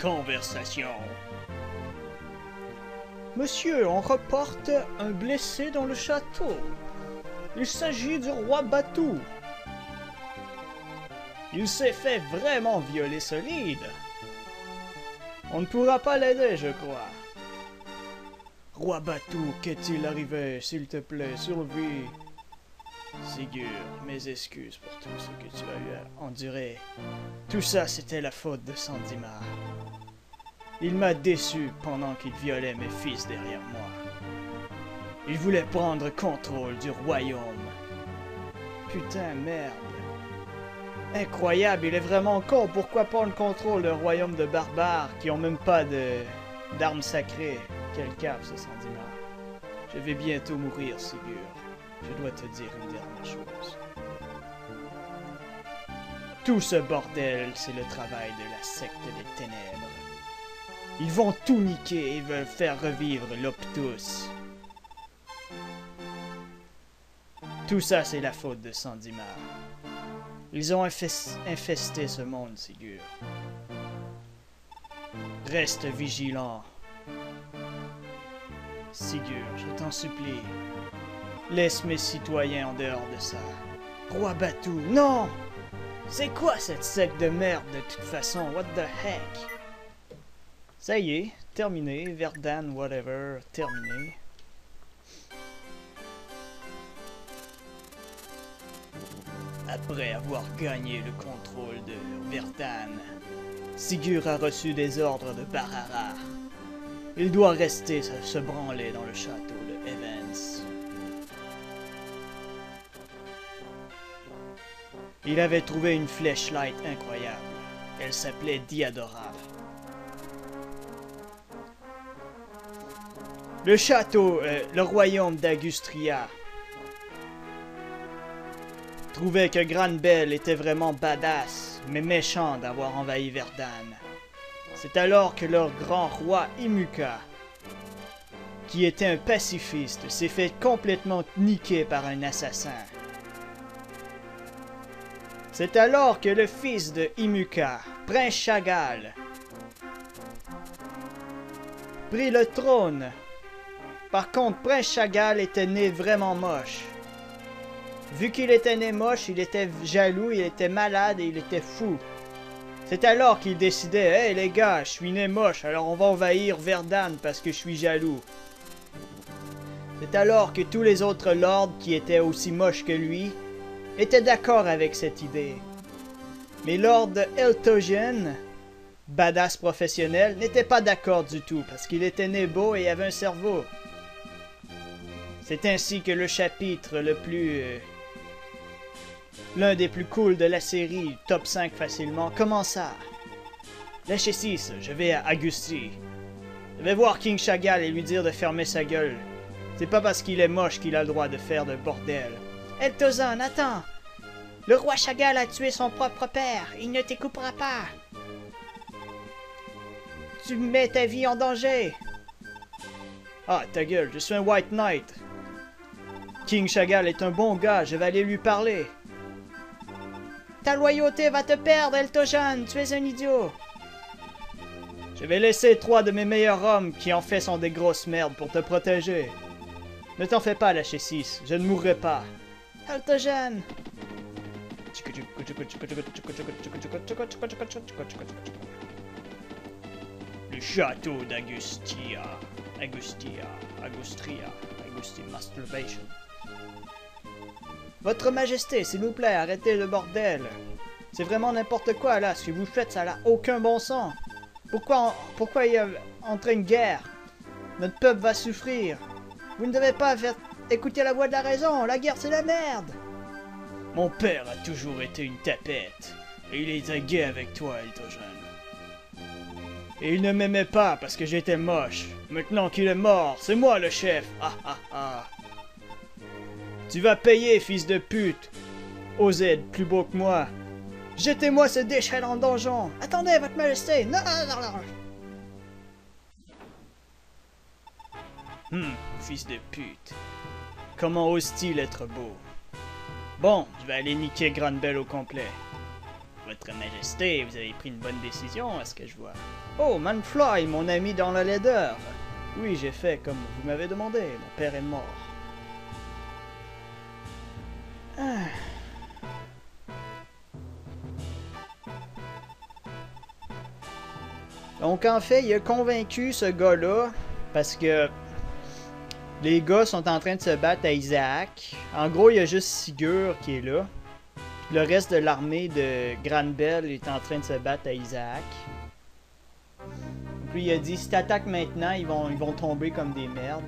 conversation. Monsieur, on reporte un blessé dans le château. Il s'agit du roi Batou. Il s'est fait vraiment violer solide. On ne pourra pas l'aider, je crois. Roi Batou, qu'est-il arrivé, s'il te plaît, survie? Sigur, mes excuses pour tout ce que tu as eu à endurer. Tout ça, c'était la faute de Sandimar. Il m'a déçu pendant qu'il violait mes fils derrière moi. Il voulait prendre contrôle du royaume. Putain, merde. Incroyable, il est vraiment con. Pourquoi prendre contrôle d'un royaume de barbares qui ont même pas de d'armes sacrées? Quel cave, ce Sandimar. Je vais bientôt mourir, Sigur. Je dois te dire une dernière chose. Tout ce bordel, c'est le travail de la secte des ténèbres. Ils vont tout niquer et veulent faire revivre l'Optus. Tout ça, c'est la faute de Sandimar. Ils ont infes- infesté ce monde, Sigur. Reste vigilant. Sigur, je t'en supplie. Laisse mes citoyens en dehors de ça. Roi Batou, non C'est quoi cette secte de merde de toute façon? What the heck? Ça y est, terminé. Verdan, whatever, terminé. Après avoir gagné le contrôle de Verdan, Sigur a reçu des ordres de Barara. Il doit rester se branler dans le château de Evans. Il avait trouvé une flashlight incroyable. Elle s'appelait Diadora. Le château, euh, le royaume d'Agustria, trouvait que Granbel était vraiment badass, mais méchant d'avoir envahi Verdan. C'est alors que leur grand roi Imuka, qui était un pacifiste, s'est fait complètement niquer par un assassin. C'est alors que le fils de Imuka, Prince Chagall, prit le trône. Par contre, Prince Chagall était né vraiment moche. Vu qu'il était né moche, il était jaloux, il était malade et il était fou. C'est alors qu'il décidait Hey les gars, je suis né moche, alors on va envahir Verdan parce que je suis jaloux. C'est alors que tous les autres lords qui étaient aussi moches que lui étaient d'accord avec cette idée. Mais Lord Eltogen, badass professionnel, n'était pas d'accord du tout parce qu'il était né beau et avait un cerveau. C'est ainsi que le chapitre le plus euh, l'un des plus cool de la série, top 5 facilement, commença. Lâchez 6, je vais à Augusti. Je vais voir King Chagall et lui dire de fermer sa gueule. C'est pas parce qu'il est moche qu'il a le droit de faire de bordel. Eltozan, attends! Le roi Chagall a tué son propre père. Il ne t'écoupera pas. Tu mets ta vie en danger. Ah, ta gueule, je suis un White Knight. King Chagall est un bon gars, je vais aller lui parler. Ta loyauté va te perdre, Eltojan, tu es un idiot. Je vais laisser trois de mes meilleurs hommes qui en fait sont des grosses merdes pour te protéger. Ne t'en fais pas, lâcher 6, je ne mourrai pas. Eltojan. Le château d'Agustia. Agustia. Agustria. Agustin Masturbation. Votre Majesté, s'il vous plaît, arrêtez le bordel. C'est vraiment n'importe quoi là, ce que vous faites, ça n'a aucun bon sens. Pourquoi, pourquoi y entrer une guerre? Notre peuple va souffrir. Vous ne devez pas faire écouter la voix de la raison, la guerre c'est la merde. Mon père a toujours été une tapette, et il était gay avec toi, Eltogen. Et il ne m'aimait pas parce que j'étais moche. Maintenant qu'il est mort, c'est moi le chef. Ah ah ah. Tu vas payer, fils de pute. Osez plus beau que moi. Jetez-moi ce déchet dans le donjon. Attendez, votre majesté. Non, non, non. Hum, fils de pute. Comment ose-t-il être beau? Bon, je vais aller niquer Granbel au complet. Votre Majesté, vous avez pris une bonne décision, à ce que je vois. Oh, Manfly, mon ami dans la laideur. Oui, j'ai fait comme vous m'avez demandé. Mon père est mort. Donc en fait, il a convaincu ce gars-là parce que les gars sont en train de se battre à Isaac. En gros, il y a juste Sigur qui est là. Le reste de l'armée de Granbel est en train de se battre à Isaac. Puis il a dit si t'attaques maintenant, ils vont, ils vont tomber comme des merdes.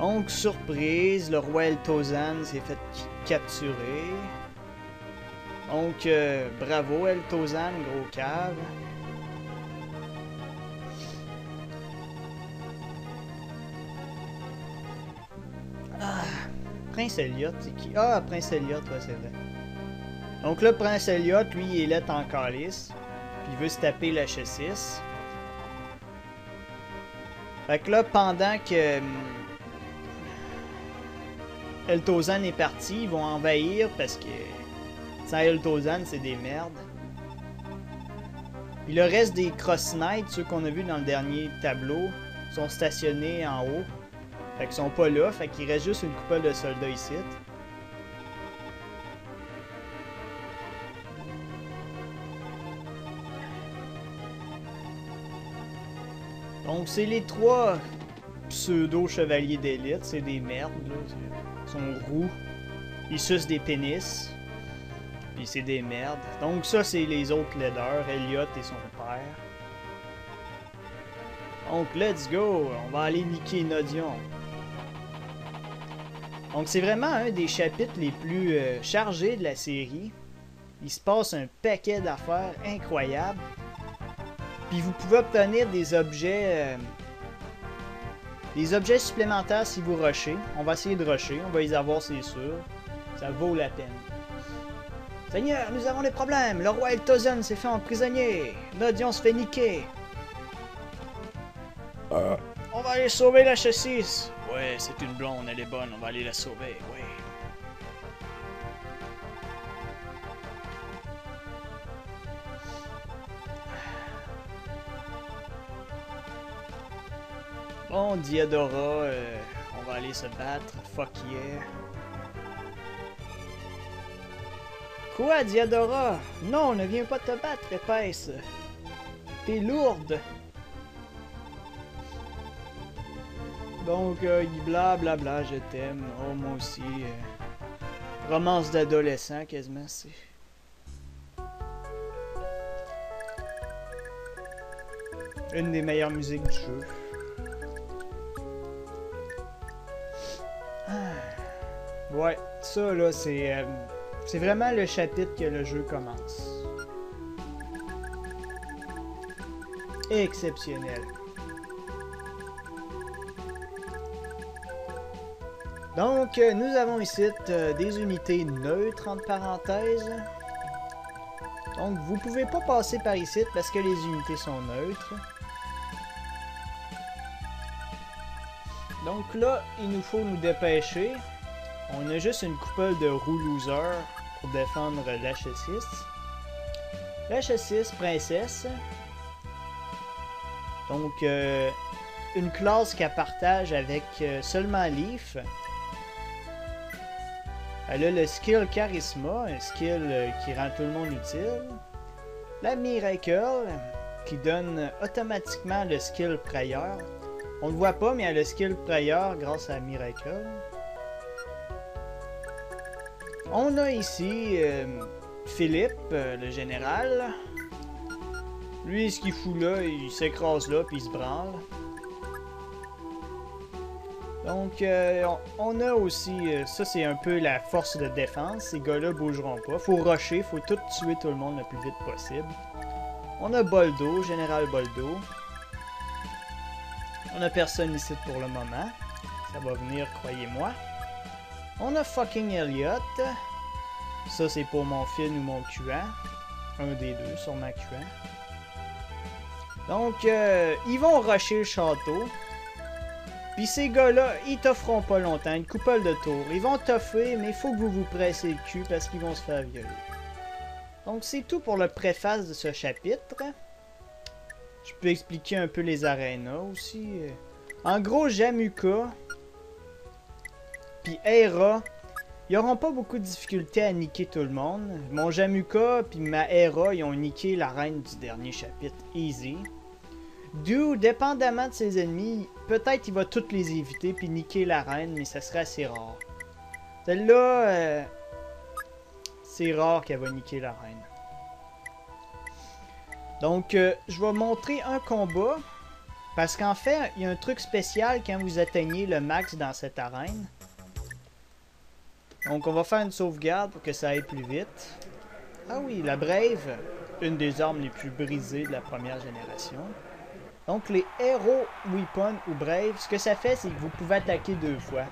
Donc, surprise, le roi Eltozan s'est fait capturer. Donc, euh, bravo Eltozan, gros cave. Ah, Prince Elliot, c'est qui? Ah, Prince Elliot, ouais, c'est vrai. Donc là, Prince Elliot, lui, il est en calice. Puis il veut se taper la 6 Fait que là, pendant que Eltozan est parti, ils vont envahir parce que sans Eltozan, c'est des merdes. Puis le reste des Cross Knights, ceux qu'on a vus dans le dernier tableau, sont stationnés en haut. Fait qu'ils sont pas là, fait qu'il reste juste une coupole de soldats ici. Donc c'est les trois pseudo-chevaliers d'élite, c'est des merdes, là. Ils sont roux, ils sucent des pénis, puis c'est des merdes. Donc ça c'est les autres leaders, Elliot et son père. Donc let's go, on va aller niquer Nodion. Donc c'est vraiment un des chapitres les plus euh, chargés de la série. Il se passe un paquet d'affaires incroyables. Puis vous pouvez obtenir des objets euh, des objets supplémentaires si vous rushez. On va essayer de rusher, on va les avoir c'est sûr. Ça vaut la peine. Seigneur, nous avons des problèmes. Le roi Eltozan s'est fait emprisonner. Nodion se fait niquer. Euh, On va aller sauver la chassis. Ouais, c'est une blonde, elle est bonne, on va aller la sauver, ouais. Bon, Diadora, euh, on va aller se battre, fuck yeah. Quoi, Diadora? Non, ne viens pas te battre, épaisse. T'es lourde. Donc, euh, blablabla, je t'aime. Oh, moi aussi. euh, romance d'adolescent, quasiment, c'est. Une des meilleures musiques du jeu. Ouais, ça là, c'est. euh, c'est vraiment le chapitre que le jeu commence. Exceptionnel. Donc, euh, nous avons ici euh, des unités neutres, entre parenthèses. Donc, vous pouvez pas passer par ici parce que les unités sont neutres. Donc là, il nous faut nous dépêcher. On a juste une coupole de roue loser pour défendre l'H6. L'H6, princesse. Donc, euh, une classe qu'elle partage avec euh, seulement Leaf. Elle a le skill Charisma, un skill euh, qui rend tout le monde utile. La Miracle, qui donne automatiquement le skill Prayer. On le voit pas, mais elle a le skill Prayer grâce à Miracle. On a ici euh, Philippe, euh, le général. Lui, ce qu'il fout là, il s'écrase là, puis il se branle. Donc, euh, on a aussi, ça c'est un peu la force de défense. Ces gars-là bougeront pas. Faut rusher, faut tout tuer tout le monde le plus vite possible. On a Boldo, Général Boldo. On a personne ici pour le moment. Ça va venir, croyez-moi. On a fucking Elliot. Ça c'est pour mon fil ou mon QA. Un des deux, sûrement QA. Donc, euh, ils vont rusher le château. Puis ces gars-là, ils t'offront pas longtemps, une coupole de tour. Ils vont t'offrir, mais il faut que vous vous pressez le cul parce qu'ils vont se faire violer. Donc c'est tout pour le préface de ce chapitre. Je peux expliquer un peu les arénas aussi. En gros, Jamuka puis Hera, ils auront pas beaucoup de difficultés à niquer tout le monde. Mon Jamuka puis ma Hera, ils ont niqué la reine du dernier chapitre. Easy. Du, dépendamment de ses ennemis, peut-être il va toutes les éviter puis niquer la reine, mais ça serait assez rare. Celle-là, euh, c'est rare qu'elle va niquer la reine. Donc, euh, je vais montrer un combat. Parce qu'en fait, il y a un truc spécial quand vous atteignez le max dans cette arène. Donc, on va faire une sauvegarde pour que ça aille plus vite. Ah oui, la Brave, une des armes les plus brisées de la première génération. Donc, les héros Weapon ou Brave, ce que ça fait, c'est que vous pouvez attaquer deux fois.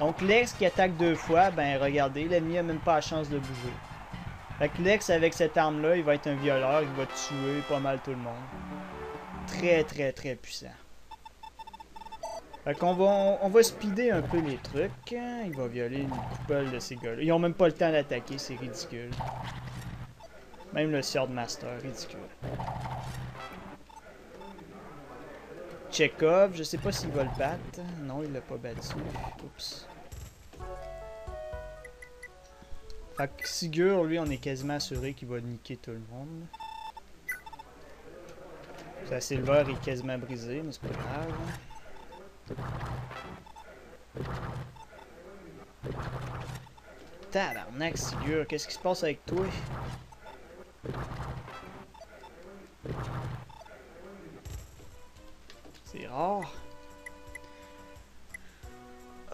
Donc, l'ex qui attaque deux fois, ben regardez, l'ennemi a même pas la chance de bouger. Fait que l'ex, avec cette arme-là, il va être un violeur, il va tuer pas mal tout le monde. Très, très, très puissant. Fait qu'on va, on, va speeder un peu les trucs. Il va violer une coupole de ces gars-là. Ils ont même pas le temps d'attaquer, c'est ridicule. Même le Swordmaster, ridicule. Chekhov, je sais pas s'il va le battre. Non, il l'a pas battu. Oups. Fait que Sigur, lui, on est quasiment assuré qu'il va niquer tout le monde. Sa silver est quasiment brisé, mais c'est pas grave. Tabarnak, Sigur, qu'est-ce qui se passe avec toi? C'est rare.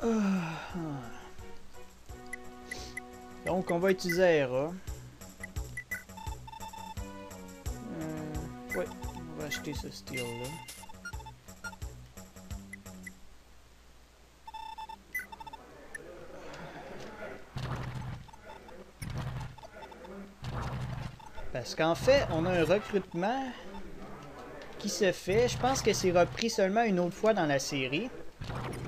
Ah. Donc, on va utiliser Aera. Euh, ouais, on va acheter ce steel-là. Parce qu'en fait, on a un recrutement qui se fait. Je pense que c'est repris seulement une autre fois dans la série.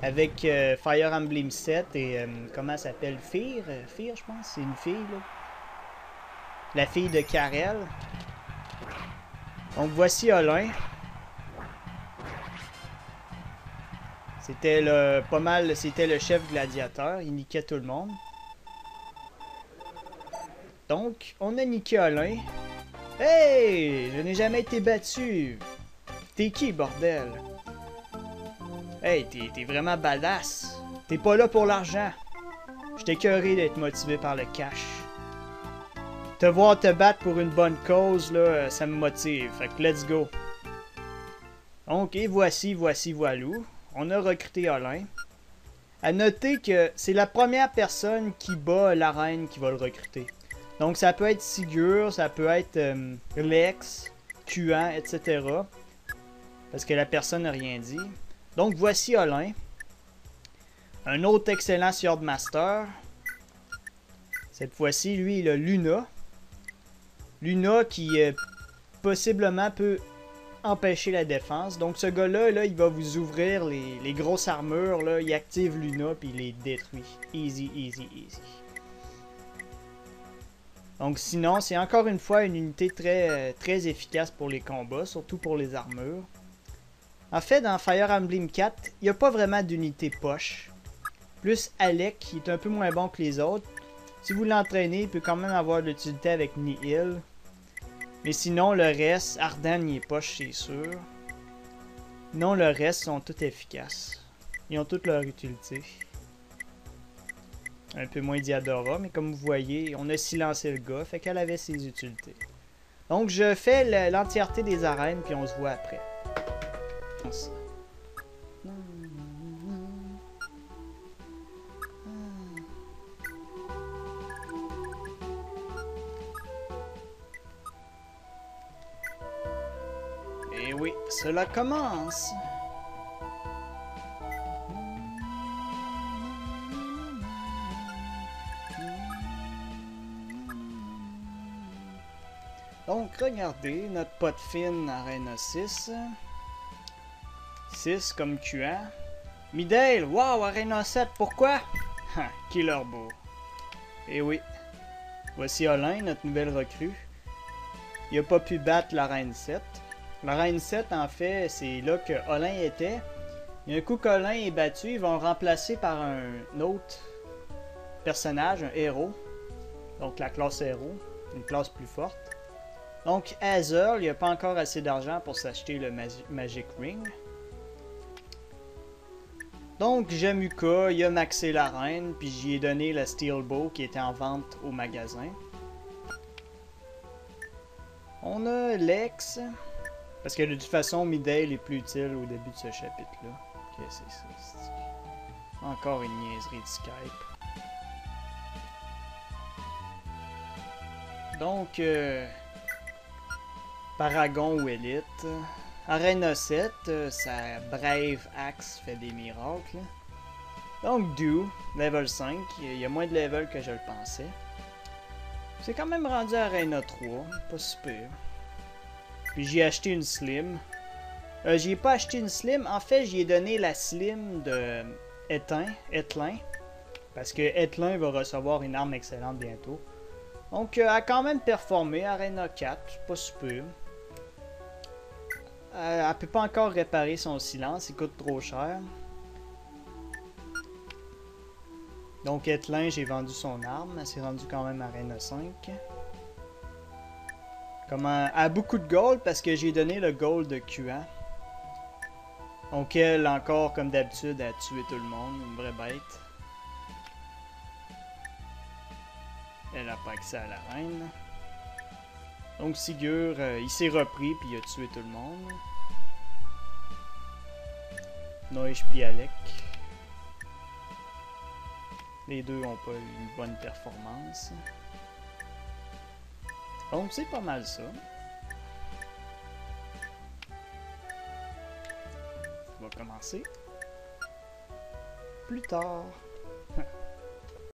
Avec euh, Fire Emblem 7 et euh, comment s'appelle? Fear? Euh, Fear, je pense, c'est une fille là. La fille de Karel. Donc voici Olin. C'était le pas mal, c'était le chef gladiateur, il niquait tout le monde. Donc, on a niqué Olin. Hey! Je n'ai jamais été battu! T'es qui, bordel? Hey, t'es vraiment badass. T'es pas là pour l'argent. J'étais curé d'être motivé par le cash. Te voir te battre pour une bonne cause, là, ça me motive. Fait que let's go. Et voici, voici, voilou. On a recruté Olin. À noter que c'est la première personne qui bat la reine qui va le recruter. Donc, ça peut être Sigur, ça peut être euh, Lex, Kuan, etc. Parce que la personne n'a rien dit. Donc voici Olin. Un autre excellent Swordmaster. Cette fois-ci, lui, il a Luna. Luna qui euh, possiblement peut empêcher la défense. Donc ce gars-là, là, il va vous ouvrir les, grosses armures. Là. Il active Luna puis il les détruit. Easy, easy, easy. Donc sinon, c'est encore une fois une unité très, euh, très efficace pour les combats, surtout pour les armures. En fait, dans Fire Emblem 4, il n'y a pas vraiment d'unité poche. Plus Alec, qui est un peu moins bon que les autres. Si vous l'entraînez, il peut quand même avoir de l'utilité avec Nihil. Mais sinon, le reste, Ardan, il est poche, c'est sûr. Non, le reste sont tous efficaces. Ils ont toutes leur utilité. Un peu moins Diadora, mais comme vous voyez, on a silencé le gars, fait qu'elle avait ses utilités. Donc, je fais l'entièreté des arènes, puis on se voit après. Et oui, cela commence. Donc, regardez, notre pote fine Arena 6. 6 comme QA. Midale, wow, Arena 7, pourquoi? Killer beau. Eh oui. Voici Olin, notre nouvelle recrue. Il a pas pu battre la Reine 7. La Reine 7, en fait, c'est là que Olin était. Et un coup qu'Olin est battu, ils vont le remplacer par un autre personnage, un héros. Donc la classe héros, une classe plus forte. Donc Hazel, il a pas encore assez d'argent pour s'acheter le Magic Ring. Donc Jamuka, il a maxé la reine, puis j'y ai donné la Steel Bow qui était en vente au magasin. On a Lex, parce que de toute façon, Midale est plus utile au début de ce chapitre-là. Qu'est-ce que c'est ça? Encore une niaiserie de Skype. Donc, euh, Paragon ou Elite. Arena 7, euh, sa brave axe fait des miracles. Donc, Do, level 5. Il y a moins de level que je le pensais. C'est quand même rendu Arena 3. Pas super. Puis j'ai acheté une Slim. Euh, j'y ai pas acheté une Slim. En fait, j'y ai donné la Slim de Etlin. Etlin. Parce que Etlin va recevoir une arme excellente bientôt. Donc, elle a quand même performé. Arena 4. Pas super. Euh, elle peut pas encore réparer son silence, il coûte trop cher. Donc Etlin, j'ai vendu son arme, elle s'est rendue quand même à Reine 5. Comment... A beaucoup de gold parce que j'ai donné le gold de QA. Donc elle, encore comme d'habitude, a tué tout le monde, une vraie bête. Elle a pas accès à la reine. Donc Sigur, euh, il s'est repris puis il a tué tout le monde. Noïch puis Alec. Les deux ont pas eu une bonne performance. Donc c'est pas mal ça. On va commencer plus tard.